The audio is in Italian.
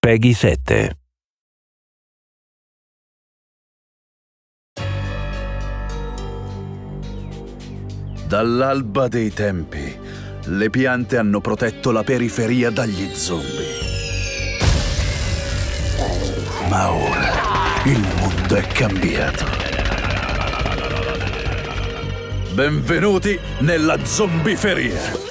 Peggy 7. Dall'alba dei tempi, le piante hanno protetto la periferia dagli zombie. Ma ora il mondo è cambiato. Benvenuti nella zombiferia.